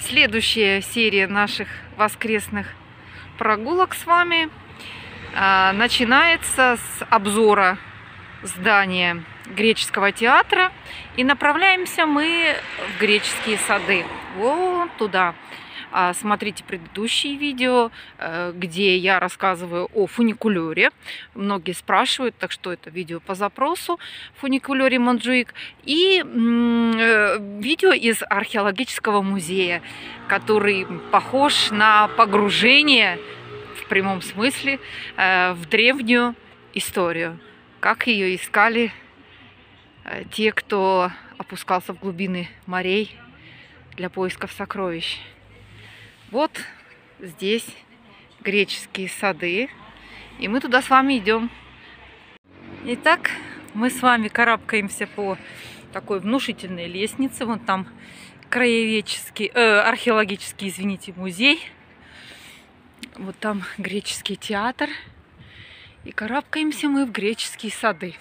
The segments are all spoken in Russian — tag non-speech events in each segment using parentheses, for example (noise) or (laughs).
Следующая серия наших воскресных прогулок с вами а, начинается с обзора здания греческого театра. И направляемся мы в греческие сады. Вот туда. А, смотрите предыдущие видео, э, где я рассказываю о фуникулере. Многие спрашивают, так что это видео по запросу фуникулере Монджуик. И э, видео из археологического музея, который похож на погружение в прямом смысле э, в древнюю историю. Как ее искали те, кто опускался в глубины морей для поисков сокровищ. Вот здесь греческие сады. И мы туда с вами идем. Итак, мы с вами карабкаемся по такой внушительной лестнице. Вон там краеведческий, э, археологический, извините, музей. Вот там греческий театр. И карабкаемся мы в греческие сады.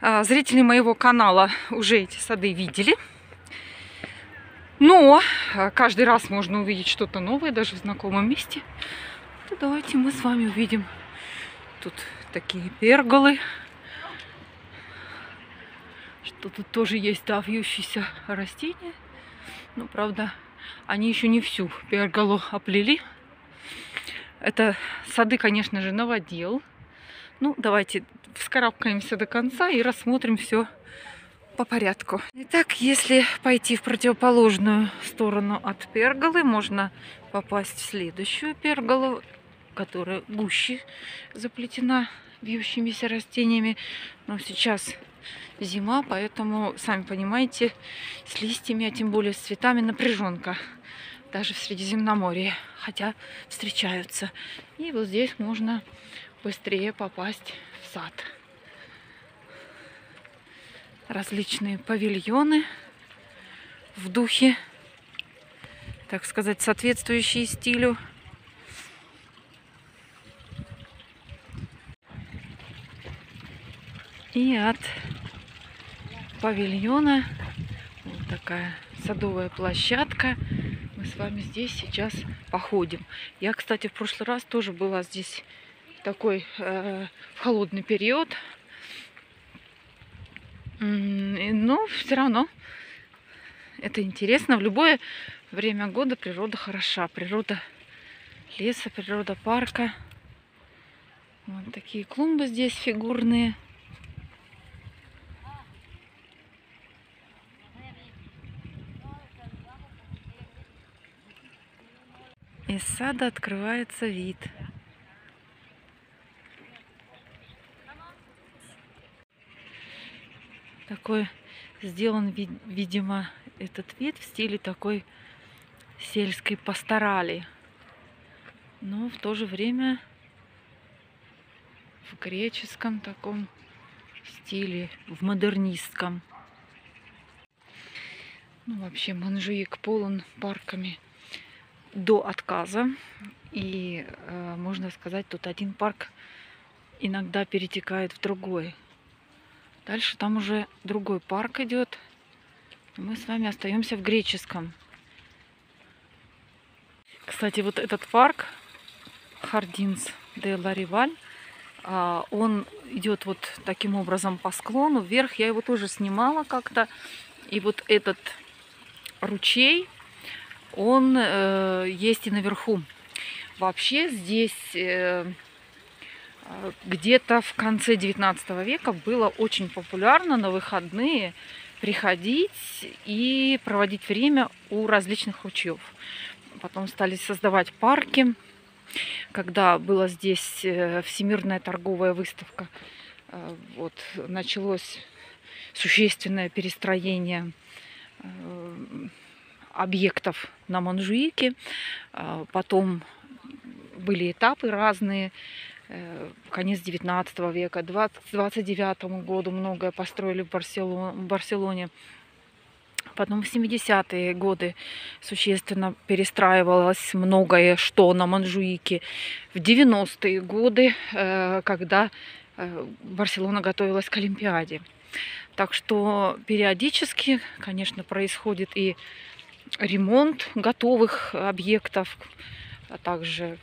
А, зрители моего канала уже эти сады видели. Но э, каждый раз можно увидеть что-то новое, даже в знакомом месте. То давайте мы с вами увидим тут такие перголы. Что тут тоже есть, да, вьющиеся растения. Ну, правда, они еще не всю перголу оплели. Это сады, конечно же, новодел. Ну, давайте вскарабкаемся до конца и рассмотрим все по порядку. Итак, если пойти в противоположную сторону от перголы, можно попасть в следующую перголу, которая гуще заплетена вьющимися растениями. Но сейчас зима, поэтому, сами понимаете, с листьями, а тем более с цветами напряженка. Даже в Средиземноморье, хотя встречаются. И вот здесь можно быстрее попасть в сад различные павильоны в духе, так сказать, соответствующие стилю. И от павильона вот такая садовая площадка. Мы с вами здесь сейчас походим. Я, кстати, в прошлый раз тоже была здесь такой э, в холодный период. Но все равно это интересно. В любое время года природа хороша. Природа леса, природа парка. Вот такие клумбы здесь фигурные. Из сада открывается вид. Такой сделан, видимо, этот вид в стиле такой сельской пасторали. Но в то же время в греческом таком стиле, в модернистском. Ну, вообще, Манжуик полон парками до отказа. И, э, можно сказать, тут один парк иногда перетекает в другой. Дальше там уже другой парк идет. Мы с вами остаемся в греческом. Кстати, вот этот парк Хардинс де Лариваль, а, он идет вот таким образом по склону вверх. Я его тоже снимала как-то. И вот этот ручей, он э, есть и наверху. Вообще здесь э, где-то в конце 19 века было очень популярно на выходные приходить и проводить время у различных ручьев. Потом стали создавать парки. Когда была здесь э, всемирная торговая выставка, э, вот, началось существенное перестроение э, объектов на Манжуике. Потом были этапы разные. Э, конец 19 века, 20, 29 году многое построили в Барселоне. Потом в 70-е годы существенно перестраивалось многое, что на Манжуике. В 90-е годы, э, когда э, Барселона готовилась к Олимпиаде. Так что периодически, конечно, происходит и ремонт готовых объектов, а также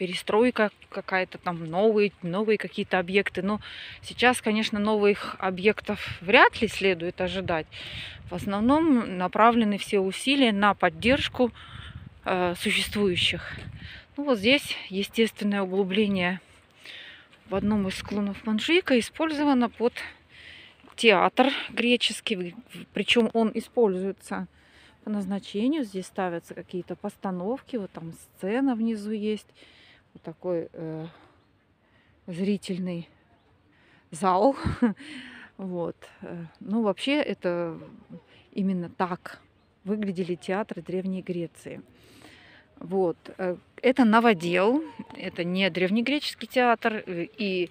перестройка какая-то там, новые, новые какие-то объекты. Но сейчас, конечно, новых объектов вряд ли следует ожидать. В основном направлены все усилия на поддержку э, существующих. Ну, вот здесь естественное углубление в одном из склонов Манжика использовано под театр греческий, причем он используется по назначению. Здесь ставятся какие-то постановки, вот там сцена внизу есть такой э, зрительный зал. (laughs) вот. Э, ну, вообще, это именно так выглядели театры Древней Греции. Вот. Э, это новодел, это не древнегреческий театр. Э, и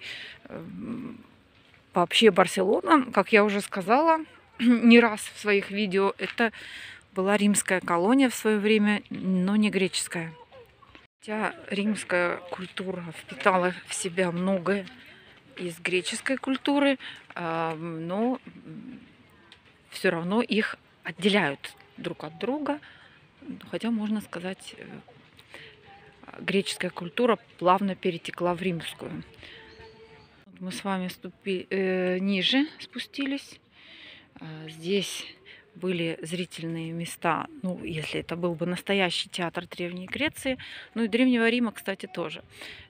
вообще Барселона, как я уже сказала (clears throat) не раз в своих видео, это была римская колония в свое время, но не греческая. Хотя римская культура впитала в себя многое из греческой культуры, а, но все равно их отделяют друг от друга. Хотя, можно сказать, э, греческая культура плавно перетекла в римскую. Мы с вами ступи, э, ниже спустились. А, здесь были зрительные места, ну, если это был бы настоящий театр Древней Греции, ну и Древнего Рима, кстати, тоже.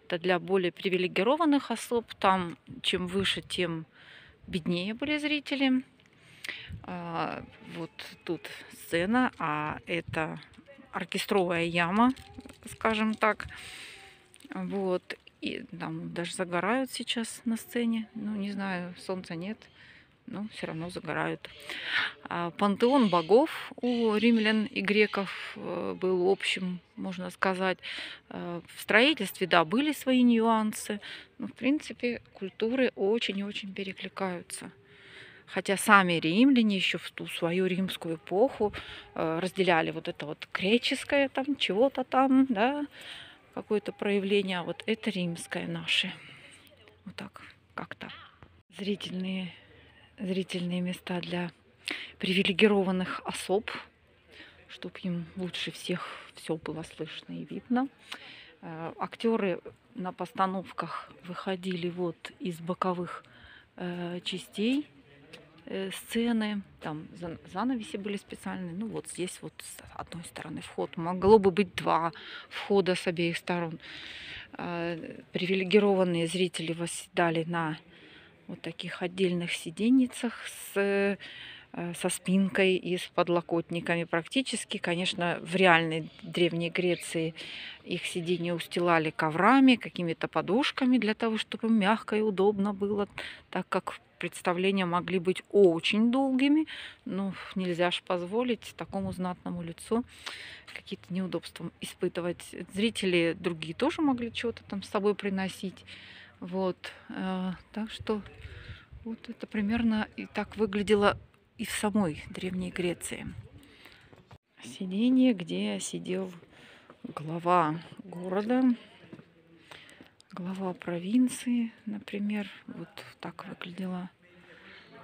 Это для более привилегированных особ, там чем выше, тем беднее были зрители. А, вот тут сцена, а это оркестровая яма, скажем так. Вот. И там даже загорают сейчас на сцене. Ну, не знаю, солнца нет но все равно загорают. А пантеон богов у римлян и греков э, был общим, можно сказать. Э, в строительстве, да, были свои нюансы, но, в принципе, культуры очень-очень перекликаются. Хотя сами римляне еще в ту свою римскую эпоху э, разделяли вот это вот греческое там, чего-то там, да, какое-то проявление, а вот это римское наше. Вот так как-то. Зрительные зрительные места для привилегированных особ, чтобы им лучше всех все было слышно и видно. Э, актеры на постановках выходили вот из боковых э, частей э, сцены, там занавеси были специальные. Ну вот здесь вот с одной стороны вход. Могло бы быть два входа с обеих сторон. Привилегированные зрители восседали на вот таких отдельных сиденницах с, э, со спинкой и с подлокотниками. Практически, конечно, в реальной Древней Греции их сиденья устилали коврами, какими-то подушками для того, чтобы мягко и удобно было, так как представления могли быть очень долгими. Ну, нельзя же позволить такому знатному лицу какие-то неудобства испытывать. Зрители другие тоже могли что-то там с собой приносить. Вот. Э, так что вот это примерно и так выглядело и в самой Древней Греции. Сиденье, где сидел глава города, глава провинции, например. Вот так выглядело.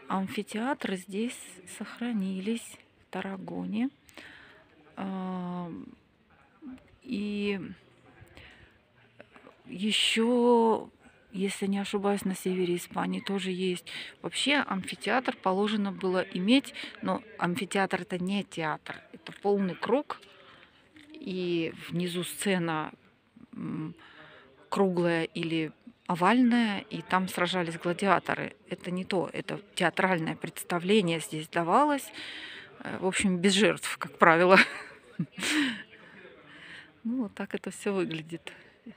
Амфитеатры здесь сохранились в Тарагоне. А, и еще если не ошибаюсь, на севере Испании тоже есть. Вообще амфитеатр положено было иметь, но амфитеатр это не театр, это полный круг, и внизу сцена круглая или овальная, и там сражались гладиаторы. Это не то, это театральное представление здесь давалось. Э, в общем, без жертв, как правило. (laughs) Ну, вот так это все выглядит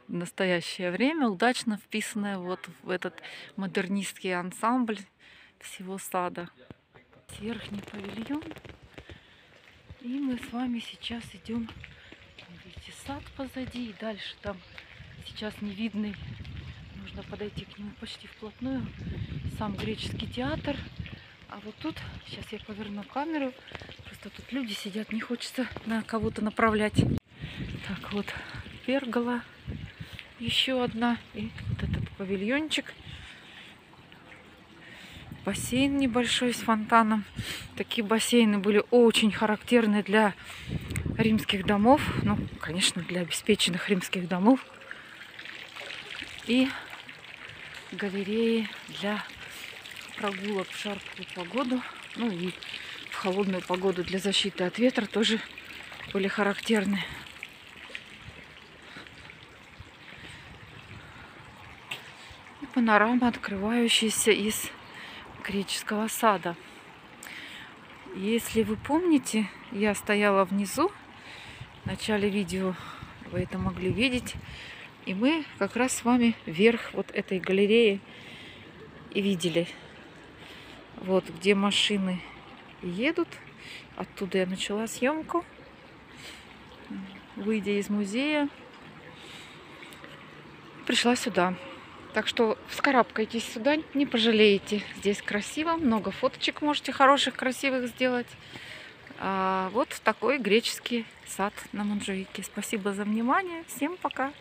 в настоящее время, удачно вписанная вот в этот модернистский ансамбль всего сада. Верхний павильон. И мы с вами сейчас идем. Видите, сад позади, и дальше там сейчас не видный. Нужно подойти к нему почти вплотную. Сам греческий театр. А вот тут, сейчас я поверну камеру, просто тут люди сидят, не хочется на кого-то направлять. Так вот, пергола еще одна. И вот этот павильончик. бассейн небольшой с фонтаном. Такие бассейны были очень характерны для римских домов. Ну, конечно, для обеспеченных римских домов. И галереи для прогулок в жаркую погоду. Ну и в холодную погоду для защиты от ветра тоже были характерны. И панорама, открывающаяся из греческого сада. Если вы помните, я стояла внизу, в начале видео вы это могли видеть, и мы как раз с вами вверх вот этой галереи и видели. Вот где машины едут. Оттуда я начала съемку. Выйдя из музея, пришла сюда. Так что вскарабкайтесь сюда, не пожалеете. Здесь красиво, много фоточек можете хороших, красивых сделать. А вот такой греческий сад на Монжуике. Спасибо за внимание. Всем пока!